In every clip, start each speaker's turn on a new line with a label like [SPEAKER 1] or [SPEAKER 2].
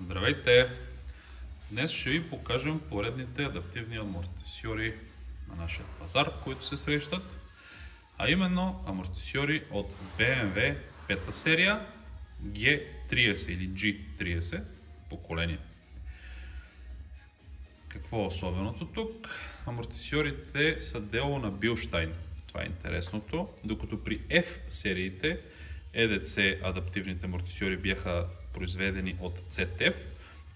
[SPEAKER 1] Здравейте! Днес ще ви покажем поредните адаптивни амортисьори на нашия пазар, които се срещат, а именно амортисьори от BMW 5 серия G30 или G30 поколение. Какво е особеното тук? Амортисьорите са дело на Билштайн. Това е интересното. Докато при F сериите EDC адаптивните амортисьори бяха произведени от CTF,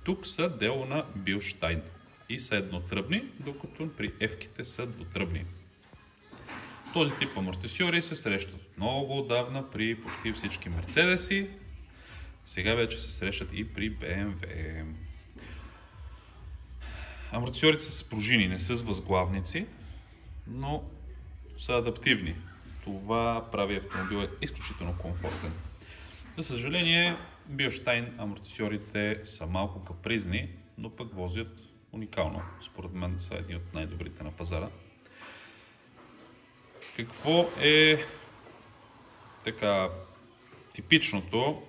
[SPEAKER 1] тук са дело на Билштайн и са еднотръбни, докато при F-ките са двутръбни. Този тип амортисьори се срещат много отдавна при почти всички Мерцедеси. Сега вече се срещат и при BMW. Амортисьорите са с пружини, не са с възглавници, но са адаптивни. Това прави автомобила изключително комфортен. За съжаление, Биоштайн амортисьорите са малко капризни, но пък возят уникално. Според мен са едни от най-добрите на пазара. Какво е така типичното?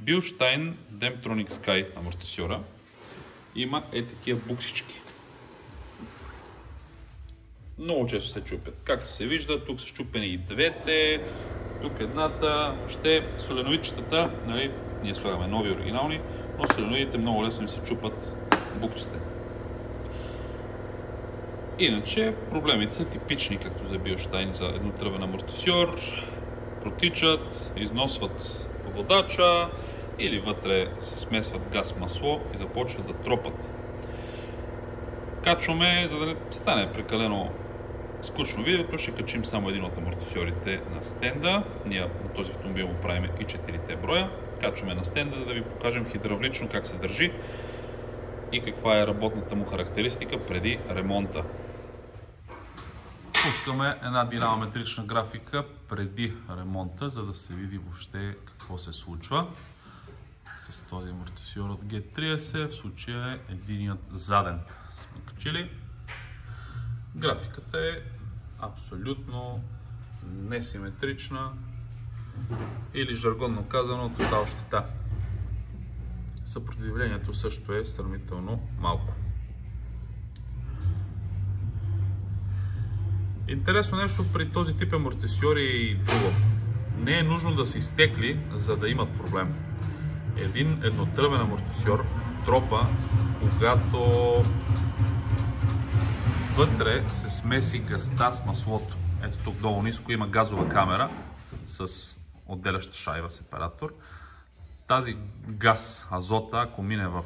[SPEAKER 1] Билштайн Demtronic Sky амортисьора има е такива буксички. Много често се чупят. Както се вижда, тук са щупени и двете, тук едната, ще соленоидчетата, нали, ние слагаме нови оригинални, но соленоидите много лесно им се чупат буксите. Иначе проблемите са типични, както за Биоштайн за еднотръвен амортисьор. Протичат, износват водача или вътре се смесват газ-масло и започват да тропат. Качваме, за да не стане прекалено скучно видеото, ще качим само един от амортисьорите на стенда. Ние на този автомобил му правим и 4 броя. Качваме на стенда, да ви покажем хидравлично как се държи и каква е работната му характеристика преди ремонта. Пускаме една динамометрична графика преди ремонта, за да се види въобще какво се случва с този амортисьор от G30. В случая е единият заден сме качили. Графиката е абсолютно несиметрична или жаргонно казано тотал щита. Съпротивлението също е сравнително малко. Интересно нещо при този тип амортисьори е и друго. Не е нужно да се изтекли, за да имат проблем. Един еднотръбен амортисьор тропа, когато вътре се смеси газта с маслото. Ето тук долу ниско има газова камера с отделяща шайба сепаратор. Тази газ, азота, ако мине в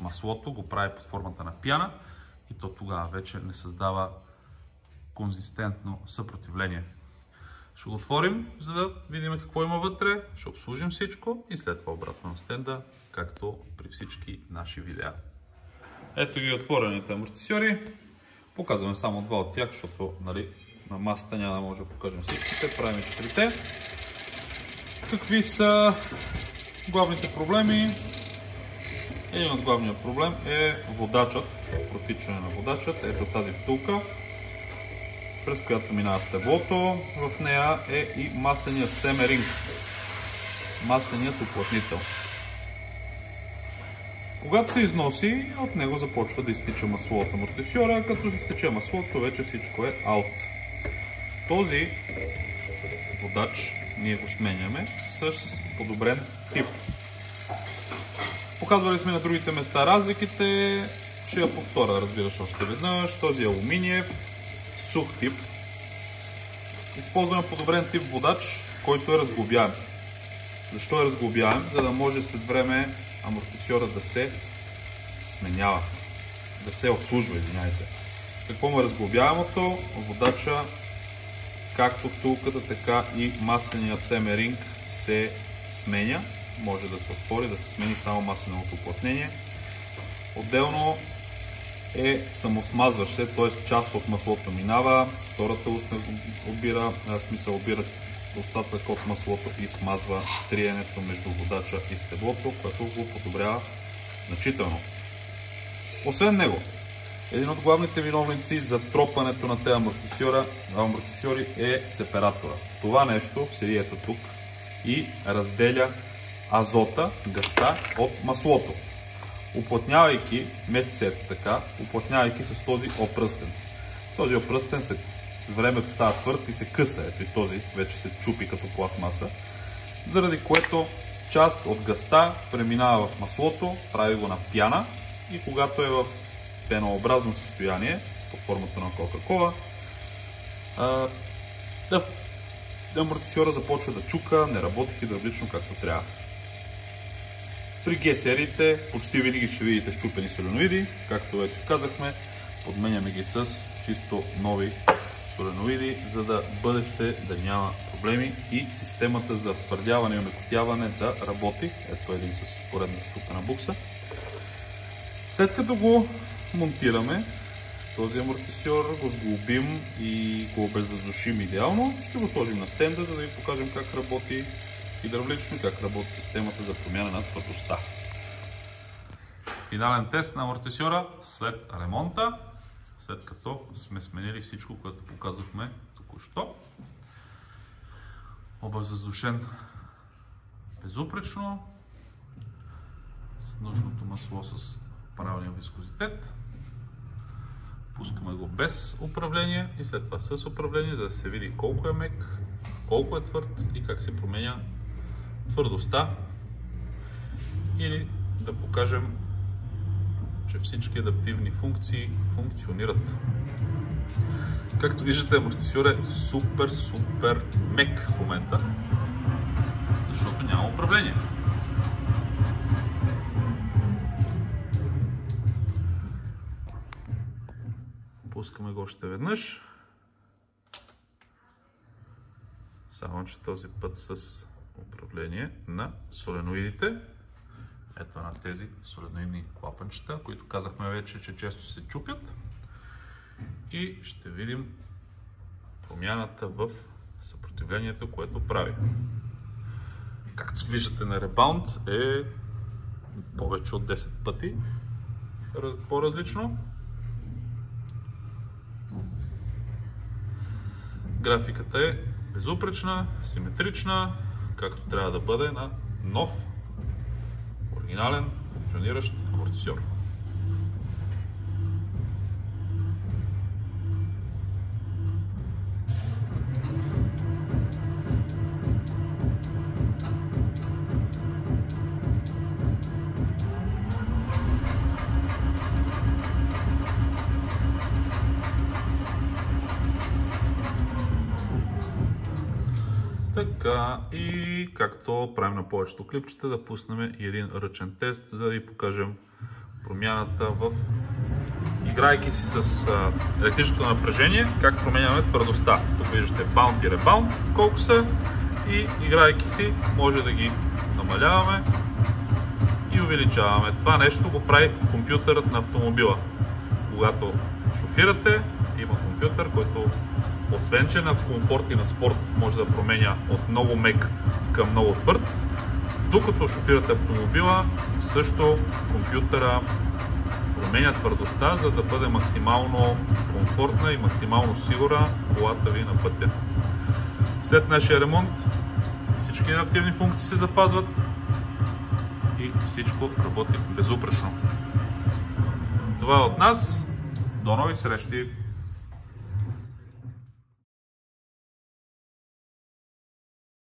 [SPEAKER 1] маслото, го прави под формата на пяна и то тогава вече не създава конзистентно съпротивление. Ще го отворим, за да видим какво има вътре, ще обслужим всичко и след това обратно на стенда, както при всички наши видеа. Ето ги отворените амортисьори. Показваме само два от тях, защото нали, на масата няма да може да покажем всичките. Правим четирите. Какви са главните проблеми? Един от главния проблем е водачът, протичане на водачът. Ето тази втулка, през която минава стеблото. В нея е и масеният семеринг, масеният уплътнител. Когато се износи, от него започва да изтича масло от амортисьора, като се изтече маслото, вече всичко е аут. Този водач ние го сменяме с подобрен тип. Показвали сме на другите места разликите, ще я повторя, разбираш още веднъж. Този е алуминиев, сух тип. Използваме подобрен тип водач, който е разглобяем. Защо е разглобяем? За да може след време амортисьора да се сменява, да се обслужва, извиняйте. Какво му е разглобяемото? Водача, както втулката, така и масленият семеринг се сменя. Може да се отвори, да се смени само масленото уплътнение. Отделно е самосмазващ се, т.е. част от маслото минава, втората устна обира, смисъл обира остатък от маслото и смазва триенето между водача и стеблото, което го подобрява значително. Освен него, един от главните виновници за тропането на тези амортисьори е сепаратора. Това нещо седи ето тук и разделя азота, гъста от маслото. Уплътнявайки, мести се така, уплътнявайки с този опръстен. Този опръстен се, с времето става твърд и се къса. Ето и този вече се чупи като пластмаса. Заради което част от гъста преминава в маслото, прави го на пяна и когато е в пенообразно състояние, под формата на Кока-Кола, да, амортисьора започва да чука, не работи хидравлично както трябва. При G сериите почти винаги ще видите щупени соленоиди, както вече казахме, подменяме ги с чисто нови соленоиди, за да бъдеще да няма проблеми и системата за твърдяване и омекотяване да работи. Ето един с поредна щупена букса. След като го монтираме, този амортисьор го сглобим и го обезвъздушим идеално, ще го сложим на стенда, за да ви покажем как работи хидравлично как работи системата за промяна на твърдостта. Финален тест на амортисьора след ремонта, след като сме сменили всичко, което показахме току-що. Обезвъздушен безупречно, с нужното масло с правилния вискозитет. Пускаме го без управление и след това с управление, за да се види колко е мек, колко е твърд и как се променя твърдостта. Или да покажем, че всички адаптивни функции функционират. Както виждате, амортисьор е супер, супер мек в момента, защото няма управление. Пускаме го още веднъж. Само, че този път с управление на соленоидите. Ето на тези соленоидни клапанчета, които казахме вече, че често се чупят. И ще видим промяната в съпротивлението, което прави. Както виждате на ребаунд е повече от 10 пъти по-различно. Графиката е безупречна, симетрична, както трябва да бъде на нов, оригинален, функциониращ амортисьор. Така и както правим на повечето клипчета, да пуснем и един ръчен тест, за да ви покажем промяната в играйки си с електричното напрежение, как променяме твърдостта. Тук виждате bound и rebound, колко са и играйки си може да ги намаляваме и увеличаваме. Това нещо го прави компютърът на автомобила. Когато шофирате, има компютър, който освен, че на комфорт и на спорт може да променя от много мек към много твърд, докато шофирате автомобила, също компютъра променя твърдостта, за да бъде максимално комфортна и максимално сигурна колата ви на пътя. След нашия ремонт всички активни функции се запазват и всичко работи безупречно. Това е от нас. До нови срещи!